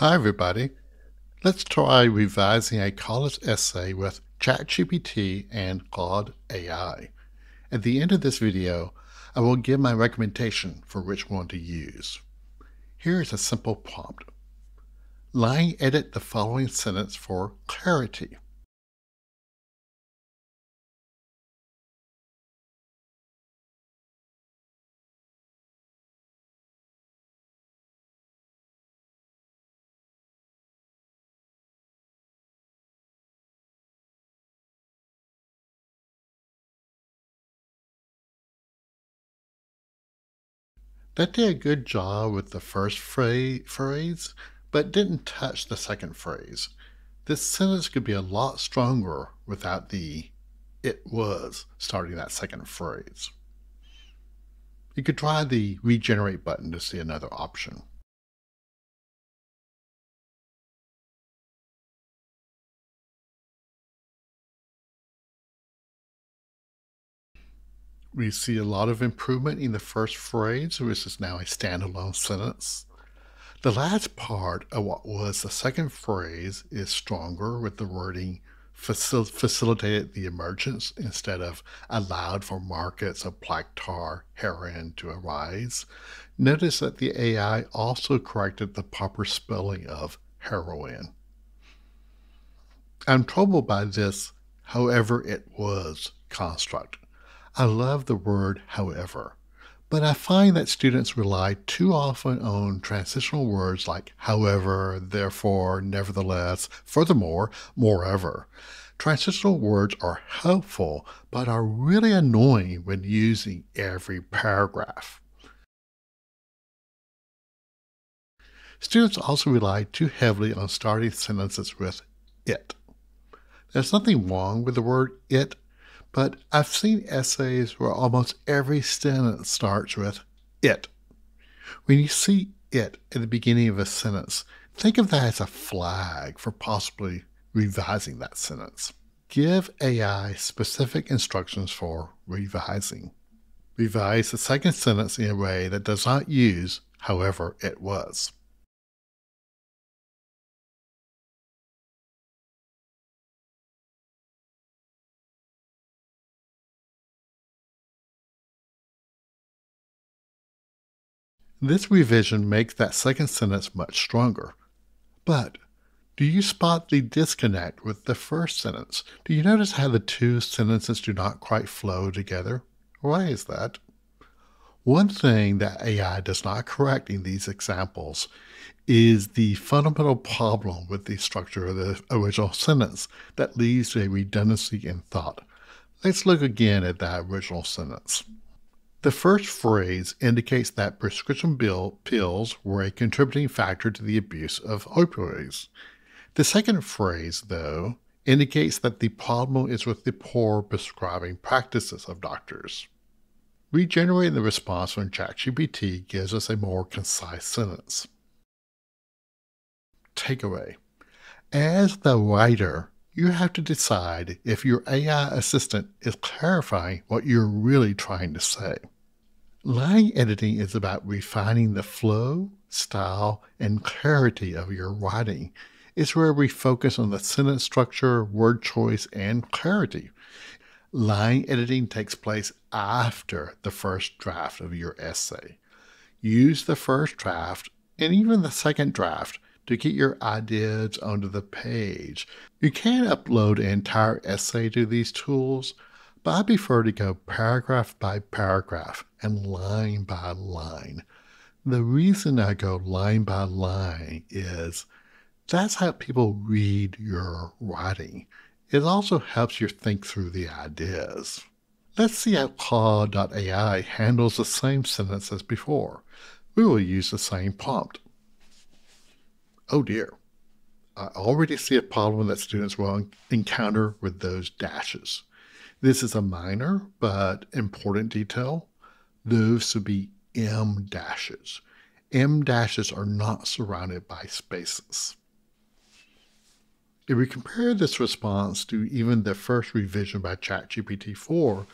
Hi, everybody. Let's try revising a college essay with ChatGPT and Claude AI. At the end of this video, I will give my recommendation for which one to use. Here is a simple prompt. Line edit the following sentence for clarity. That did a good job with the first phrase, but didn't touch the second phrase. This sentence could be a lot stronger without the it was starting that second phrase. You could try the regenerate button to see another option. We see a lot of improvement in the first phrase, which is now a standalone sentence. The last part of what was the second phrase is stronger with the wording facil- facilitated the emergence instead of allowed for markets of black tar heroin to arise. Notice that the AI also corrected the proper spelling of heroin. I'm troubled by this, however it was construct. I love the word however, but I find that students rely too often on transitional words like however, therefore, nevertheless, furthermore, moreover. Transitional words are helpful, but are really annoying when using every paragraph. Students also rely too heavily on starting sentences with it. There's nothing wrong with the word it but I've seen essays where almost every sentence starts with it. When you see it at the beginning of a sentence, think of that as a flag for possibly revising that sentence. Give AI specific instructions for revising. Revise the second sentence in a way that does not use however it was. This revision makes that second sentence much stronger. But do you spot the disconnect with the first sentence? Do you notice how the two sentences do not quite flow together? Why is that? One thing that AI does not correct in these examples is the fundamental problem with the structure of the original sentence that leads to a redundancy in thought. Let's look again at that original sentence. The first phrase indicates that prescription bill pills were a contributing factor to the abuse of opioids. The second phrase, though, indicates that the problem is with the poor prescribing practices of doctors. Regenerating the response from ChatGPT gives us a more concise sentence. Takeaway As the writer, you have to decide if your AI assistant is clarifying what you're really trying to say. Line editing is about refining the flow, style, and clarity of your writing. It's where we focus on the sentence structure, word choice, and clarity. Line editing takes place after the first draft of your essay. Use the first draft and even the second draft to get your ideas onto the page. You can upload an entire essay to these tools, but I prefer to go paragraph by paragraph and line by line. The reason I go line by line is that's how people read your writing. It also helps you think through the ideas. Let's see how Claude.ai handles the same sentence as before. We will use the same prompt. Oh dear. I already see a problem that students will encounter with those dashes. This is a minor but important detail. Those would be em dashes. Em dashes are not surrounded by spaces. If we compare this response to even the first revision by ChatGPT 4,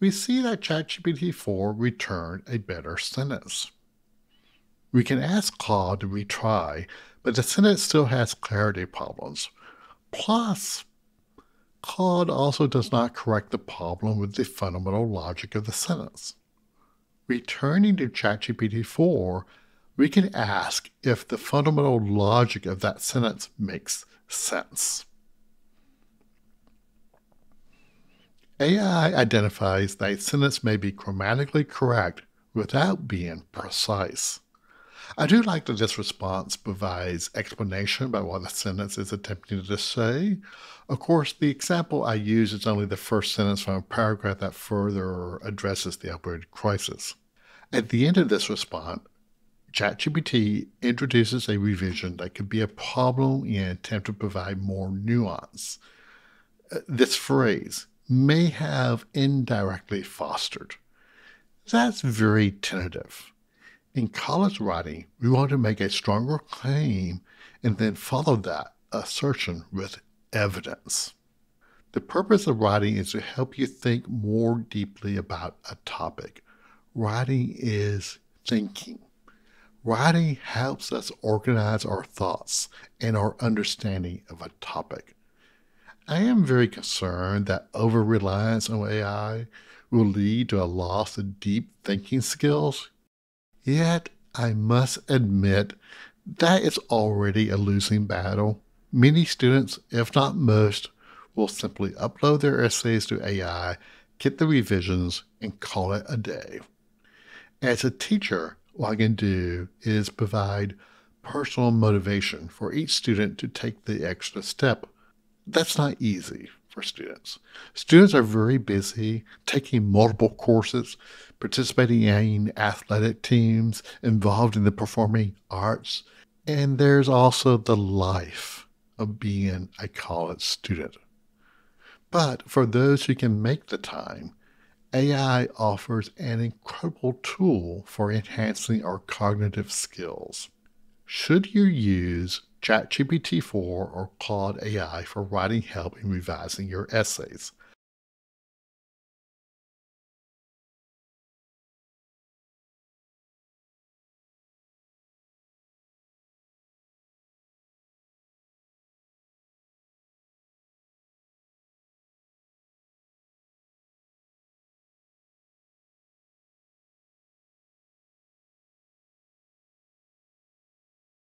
we see that ChatGPT 4 returned a better sentence. We can ask Claude to retry, but the sentence still has clarity problems. Plus, Claude also does not correct the problem with the fundamental logic of the sentence. Returning to ChatGPT 4, we can ask if the fundamental logic of that sentence makes sense. AI identifies that a sentence may be grammatically correct without being precise. I do like that this response provides explanation about what the sentence is attempting to say. Of course, the example I use is only the first sentence from a paragraph that further addresses the opioid crisis. At the end of this response, ChatGPT introduces a revision that could be a problem in an attempt to provide more nuance. Uh, this phrase may have indirectly fostered. That's very tentative. In college writing, we want to make a stronger claim and then follow that assertion with evidence. The purpose of writing is to help you think more deeply about a topic. Writing is thinking. Writing helps us organize our thoughts and our understanding of a topic. I am very concerned that over reliance on AI will lead to a loss of deep thinking skills Yet, I must admit that is already a losing battle. Many students, if not most, will simply upload their essays to AI, get the revisions, and call it a day. As a teacher, what I can do is provide personal motivation for each student to take the extra step. That's not easy for students. Students are very busy taking multiple courses, participating in athletic teams, involved in the performing arts, and there's also the life of being a college student. But for those who can make the time, AI offers an incredible tool for enhancing our cognitive skills. Should you use ChatGPT 4 or Claude AI for writing help and revising your essays?